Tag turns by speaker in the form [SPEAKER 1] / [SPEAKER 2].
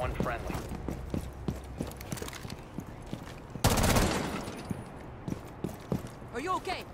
[SPEAKER 1] one friendly.
[SPEAKER 2] Are you okay?